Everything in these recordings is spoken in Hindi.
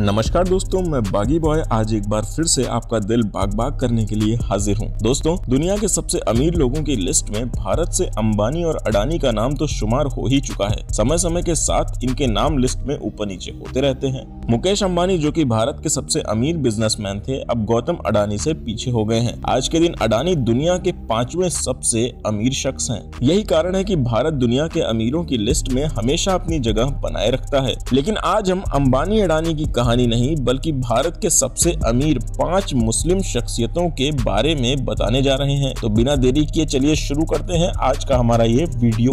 नमस्कार दोस्तों, मैं बागी बॉय। आज एक बार फिर से आपका दिल बाग बाग करने के लिए हाजिर हूँ। दोस्तों, दुनिया के सबसे अमीर लोगों की लिस्ट में भारत से अंबानी और अडानी का नाम तो शुमार हो ही चुका है। समय समय के साथ इनके नाम लिस्ट में ऊपर नीचे होते रहते हैं। मुकेश अंबानी, जो कि भारत के सबसे अमीर बिजनेसमैन थे, अब गौतम अडानी से पीछे हो गए हैं। आज के दिन अडानी दुनिया के पाँचवें सबसे अमीर शख्स हैं। यही कारण है कि भारत दुनिया के अमीरों की लिस्ट में हमेशा अपनी जगह बनाए रखता है। लेकिन आज हम अंबानी, अडानी की कहानी नहीं, बल्कि भारत के सबसे अमीर पाँच मुस्लिम शख्सियतों के बारे में बताने जा रहे हैं। तो बिना देरी किए चलिए शुरू करते हैं आज का हमारा ये वीडियो।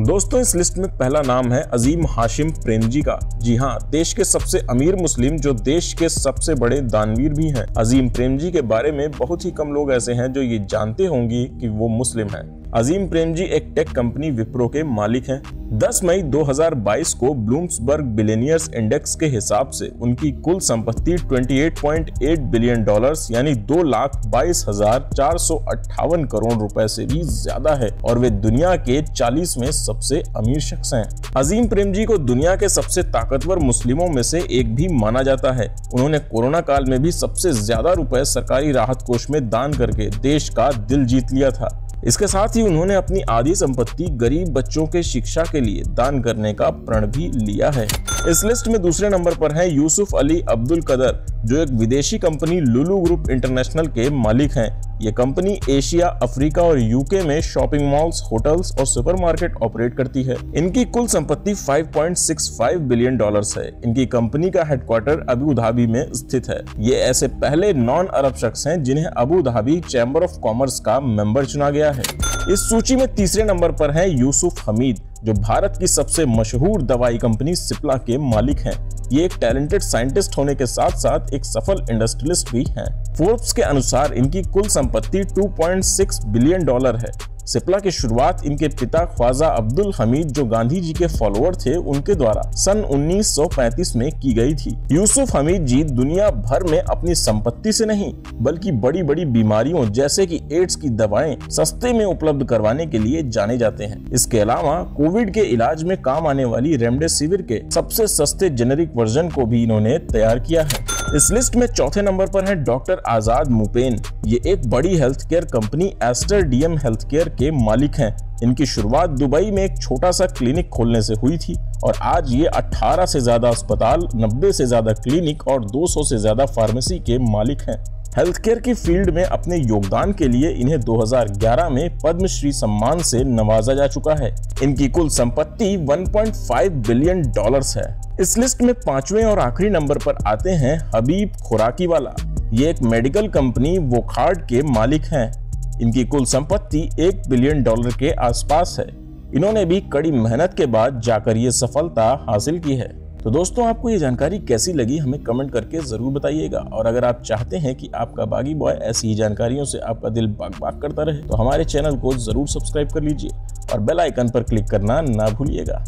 दोस्तों, इस लिस्ट में पहला नाम है अजीम हाशिम प्रेमजी का। जी हाँ देश के सबसे अमीर मुस्लिम जो देश के सबसे बड़े दानवीर भी हैं। अजीम प्रेमजी के बारे में बहुत ही कम लोग ऐसे हैं जो ये जानते होंगे कि वो मुस्लिम हैं। अजीम प्रेम जी एक टेक कंपनी विप्रो के मालिक हैं। 10 मई 2022 को ब्लूम्सबर्ग बिलेनियर्स इंडेक्स के हिसाब से उनकी कुल संपत्ति 28.8 बिलियन डॉलर्स, यानी दो लाख बाईस हज़ार चार सौ अट्ठावन करोड़ रुपए से भी ज़्यादा है, और वे दुनिया के 40 में सबसे अमीर शख्स हैं। अजीम प्रेम जी को दुनिया के सबसे ताकतवर मुस्लिमों में से एक भी माना जाता है। उन्होंने कोरोना काल में भी सबसे ज़्यादा रुपए सरकारी राहत कोष में दान करके देश का दिल जीत लिया था। इसके साथ ही उन्होंने अपनी आधी संपत्ति गरीब बच्चों के शिक्षा के लिए दान करने का प्रण भी लिया है। इस लिस्ट में दूसरे नंबर पर हैं यूसुफ अली अब्दुल कदर, जो एक विदेशी कंपनी लुलू ग्रुप इंटरनेशनल के मालिक हैं। ये कंपनी एशिया, अफ्रीका और यूके में शॉपिंग मॉल्स, होटल्स और सुपरमार्केट ऑपरेट करती है। इनकी कुल संपत्ति 5.65 बिलियन डॉलर्स है। इनकी कंपनी का हेडक्वार्टर अबू धाबी में स्थित है। ये ऐसे पहले नॉन अरब शख्स हैं जिन्हें Abu Dhabi chamber of commerce का मेंबर चुना गया है। इस सूची में तीसरे नंबर पर है यूसुफ हमीद। जो भारत की सबसे मशहूर दवाई कंपनी सिप्ला के मालिक हैं ये एक टैलेंटेड साइंटिस्ट होने के साथ साथ एक सफल इंडस्ट्रियलिस्ट भी हैं। फोर्ब्स के अनुसार इनकी कुल संपत्ति 2.6 बिलियन डॉलर है सिप्ला की शुरुआत इनके पिता ख्वाजा अब्दुल हमीद, जो गांधी जी के फॉलोअर थे, उनके द्वारा सन 1935 में की गई थी। यूसुफ हमीद जी दुनिया भर में अपनी संपत्ति से नहीं, बल्कि बड़ी बड़ी बीमारियों जैसे कि एड्स की दवाएँ सस्ते में उपलब्ध करवाने के लिए जाने जाते हैं। इसके अलावा कोविड के इलाज में काम आने वाली रेमडेसिविर के सबसे सस्ते जेनेरिक वर्जन को भी इन्होंने तैयार किया है। इस लिस्ट में चौथे नंबर पर है डॉक्टर आज़ाद मुपेन ये एक बड़ी health care company Aster DM health care के मालिक हैं। इनकी शुरुआत दुबई में एक छोटा सा क्लिनिक खोलने से हुई थी और आज ये 18 से ज़्यादा अस्पताल 90 से ज़्यादा क्लिनिक और 200 से ज़्यादा फार्मेसी के मालिक हैं। हेल्थ केयर की फ़ील्ड में अपने योगदान के लिए इन्हें 2011 में पद्मश्री सम्मान से नवाजा जा चुका है। इनकी कुल संपत्ति 1.5 बिलियन डॉलर्स है। इस लिस्ट में पाँचवें और आखिरी नंबर पर आते हैं हबीब खुराकी वाला ये एक मेडिकल कंपनी वोखार्ड के मालिक हैं। इनकी कुल संपत्ति एक बिलियन डॉलर के आसपास है। इन्होंने भी कड़ी मेहनत के बाद जाकर ये सफलता हासिल की है। तो दोस्तों, आपको ये जानकारी कैसी लगी हमें कमेंट करके ज़रूर बताइएगा। और अगर आप चाहते हैं कि आपका बागी बॉय ऐसी ही जानकारियों से आपका दिल बाग बाग करता रहे तो हमारे चैनल को ज़रूर सब्सक्राइब कर लीजिए और बेल आइकन पर क्लिक करना ना भूलिएगा।